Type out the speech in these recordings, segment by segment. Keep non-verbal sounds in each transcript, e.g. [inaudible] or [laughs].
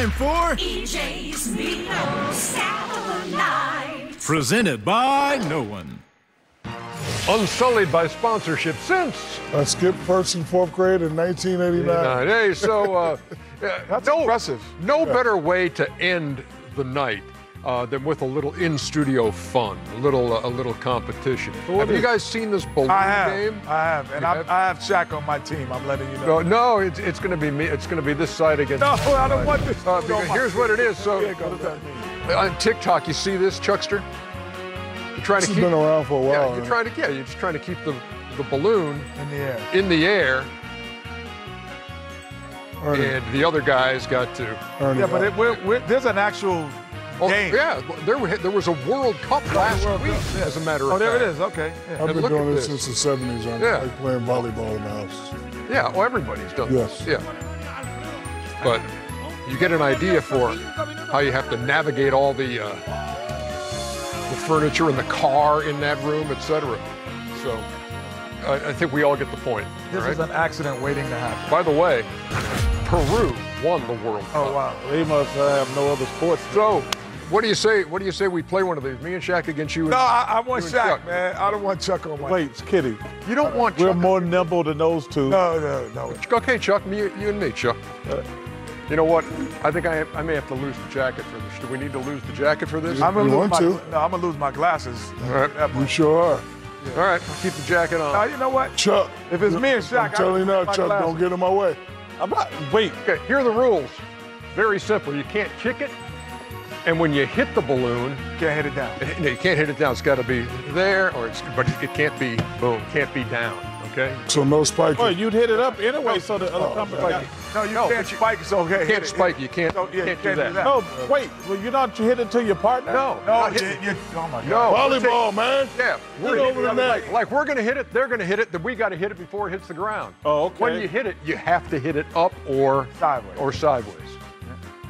time for EJ's Meatloaf Satellite. Presented by No One. Unsullied by sponsorship since I skipped first and fourth grade in 1989. Hey, so uh, [laughs] That's no, impressive. No better way to end the night uh, than with a little in-studio fun, a little uh, a little competition. have you guys seen this balloon I have. game? I have. And I, have? I have Shaq on my team. I'm letting you know. No, no, it's, it's going to be me. It's going to be this side against. No, I don't want this. Uh, to go because my- here's what it is. So what does that mean? on TikTok, you see this, Chuckster? You're trying This to has keep. been around for a while. yeah, while. you're man. trying to. Yeah, you're just trying to keep the the balloon In the air. in the air, Ernie, and the other guy's got to. Ernie Yeah, but it, we're, we're, there's an actual Oh, game. yeah, there, were- there was a World Cup last World week, Cup, as a matter of Oh, there it fact. is. Okay. Yeah. I've And been doing this this. since the 70s. I'm Yeah. like playing volleyball in the house. Yeah, well, everybody's done Yes. this. Yeah. But you get an idea for how you have to navigate all the uh, the furniture in the car in that room, etc. So I, I think we all get the point. This all right? is an accident waiting to happen. By the way, Peru won the World Cup. Oh, wow. They must have no other sports. So, what do you say? What do you say we play one of these? Me and Shaq against you. and- No, I, I want You Shaq, Chuck. man. I don't want Chuck on my Wait, Kitty. you don't want We're Chuck. more nimble than those two. No, no, no. Okay, Chuck, me, you and me, Chuck. Uh, you know what? I think I, I may have to lose the jacket for this. Do we need to lose the jacket for this? I'm gonna You lose want my, to? No, I'm gonna lose my glasses. All right. That You sure are. All right, I'll keep the jacket on. Now, you know what? Chuck. If it's me and Shaq, I'm telling you now, I Chuck, glasses. don't get in my way. I'm not. Wait. Okay, here are the rules. Very simple. You can't kick it, and when you hit the balloon, Can't hit it down. [laughs] no, you can't hit it down. It's got to be there, or it's but it can't be boom, can't be down. Okay. So no spiking. Well, you'd hit it up anyway, so the other oh, company. Spike. No, you No, can't you- spike. It's okay. You can't spike. You can't. Oh, yeah, can't, do that. No, wait. Well, you don't hit it to your partner. No. No, not you, you, oh my God. No. Volleyball, man. Yeah, we're over the like, net. like we're gonna hit it, they're gonna hit it, then we gotta hit it before it hits the ground. Oh, okay. When you hit it, you have to hit it up or Sideways. or sideways.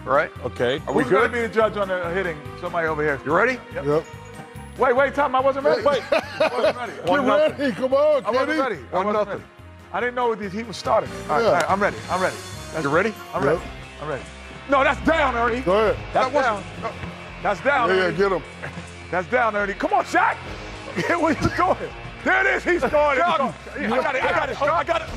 All right? Okay. Are we Who's gonna be the judge on the hitting? Somebody over here. You ready? Yep. Wait, wait, Tom. I wasn't ready. Wait. [laughs] I wasn't ready. Get ready. Come on, I wasn't Kitty. ready. I One wasn't nothing. ready. I didn't know that he was starting. All right, Yeah. all right, I'm ready. I'm ready. You ready? I'm Yep. ready. I'm ready. No, that's down, Ernie. Go ahead. That's That down. wasn't- That's down, Yeah, yeah, get him. [laughs] That's down, Ernie. Come on, Shaq. [laughs] Where you going? There it is. He's going. He's going. I got it. I got it. I got it.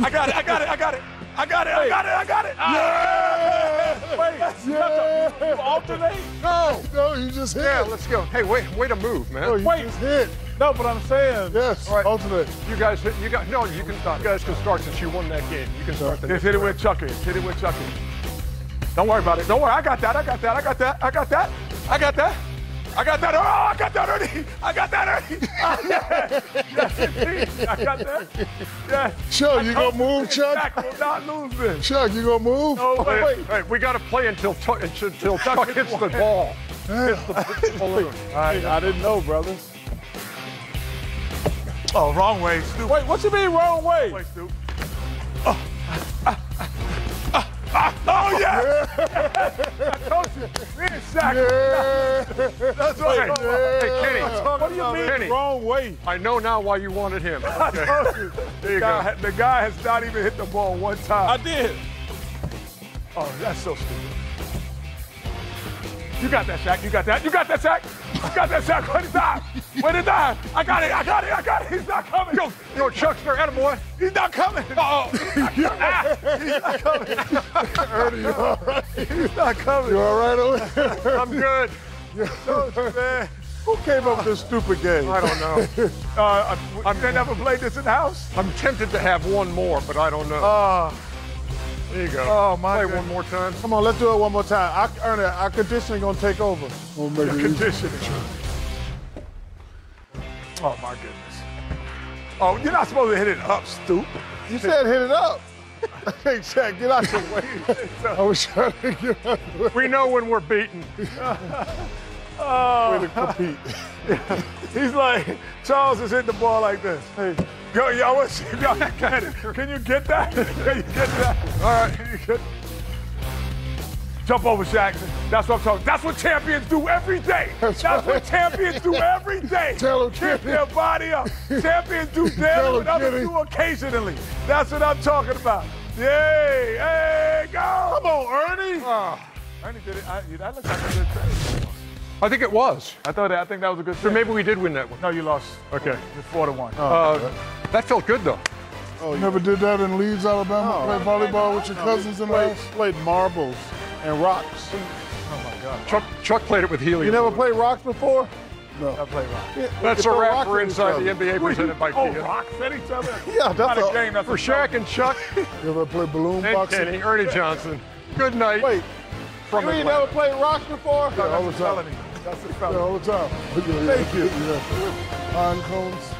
I got it. I got it. I got it. I got it. I got it. I got it. Yeah. Wait. Yeah. You alternate? No! No, you just hit. Yeah, let's go. Hey, wait, wait a move, man. No, you Wait. just hit. No, but I'm saying. Yes. All right. Alternate. You guys hit you got no, you can start. You guys can start since you won that game. You can start the Just hit it where Chuck is. Hit it where Chuck is. Don't worry about it. Don't worry. I got that. I got that. I got that. I got that. I got that. I got that. Oh, I got that, Ernie. I got that, Ernie. Ah, [laughs] yeah. Yes, indeed. I got that. Yeah. Chuck, you gonna move, Chuck Chuck? will not lose this. Chuck, you gonna move? No way. Wait, wait, we got to play until Chuck, until Chuck hits the ball. Hits the balloon. [laughs] I, I didn't know, brothers. Oh, wrong way, Stu. Wait, what you mean wrong way? Wait, Stu. Oh, oh yeah. I told you. Me and Shaq. Yeah. That's right. Hey, Kenny. What do you mean Kenny. wrong way? I know now why you wanted him. [laughs] I told you. There you go. the guy has not even hit the ball one time. I did. Oh, that's so stupid. You got that, Shaq. You got that. You got that, Shaq. You got that, Shaq. Where did die? Where did die? I got it. I got it. I got it. He's not coming. Yo, yo, Chuckster, attaboy. He's not coming. Oh, [laughs] he's not coming. Ernie, you all right? He's not coming. You all right over there? I'm good. man. Who came up with this stupid game? I don't know. [laughs] Uh, they never played this in the house. I'm tempted to have one more, but I don't know. Uh, there you go. oh my Play goodness. one more time. Come on, let's do it one more time. I, Ernie, our conditioning gonna take over. Oh, we'll make conditioning. Oh my goodness. Oh, you're not supposed to hit it up, stoop. You said hit it up. [laughs] hey, Shaq, get out your way. [laughs] I was trying to get out of the way We know when we're beaten. [laughs] Oh. to [laughs] compete. [laughs] He's like, Charles is hitting the ball like this. Hey, yo, yo, I want to see if y'all can. Can you get that? [laughs] Can you get that? All right, can you get Jump over, Shaq. That's what I'm talking. That's what champions do every day. That's, That's what champions do every day. Tell 'em, Keep kid. their body up. champions do daily what others do occasionally. That's what I'm talking about. Yay! Hey, go! Come on, Ernie. Oh, Ernie did it. I, that looks like a good trade. I think it was. I thought that, I think that was a good So trade. maybe we did win that one. No, you lost. Okay. It's four to one. Uh, that felt good though. Oh, you Never did that in Leeds, Alabama. No. Play volleyball with your cousins in the played, played marbles and rocks. oh my God. Chuck, Chuck played it with helium. You never played rocks before? No. I play rock. Yeah, That's a throw wrap for Inside the. NBA presented by Oh, Kia. rocks at each other. [laughs] Yeah, that's not a a- game. That's For a Shaq and Chuck You ever play balloon and boxing? Kenny, Ernie Johnson. Good night Wait, from you ain't Atlanta. never played rocks before? Yeah, all the That's a time. felony. That's a Yeah, all the time. Thank you. Yeah. Pine cones.